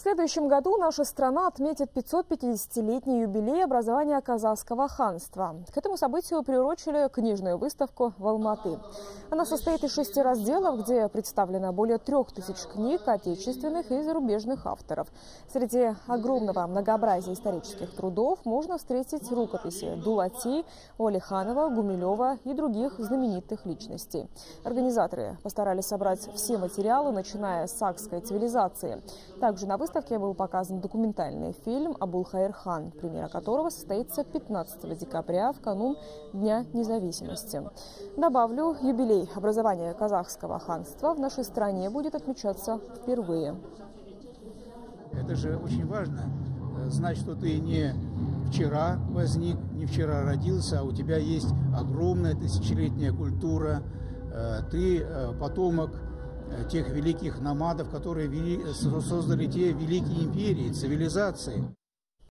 В следующем году наша страна отметит 550-летний юбилей образования казахского ханства. К этому событию приурочили книжную выставку в Алматы. Она состоит из шести разделов, где представлено более трех тысяч книг отечественных и зарубежных авторов. Среди огромного многообразия исторических трудов можно встретить рукописи Дулати, Олиханова, Гумилева и других знаменитых личностей. Организаторы постарались собрать все материалы, начиная с сакской цивилизации. Также на выставке выставке был показан документальный фильм «Абулхайр хан», премьера которого состоится 15 декабря в канун Дня независимости. Добавлю, юбилей образования казахского ханства в нашей стране будет отмечаться впервые. Это же очень важно, э, знать, что ты не вчера возник, не вчера родился, а у тебя есть огромная тысячелетняя культура, э, ты э, потомок тех великих намадов, которые вели, создали те великие империи, цивилизации.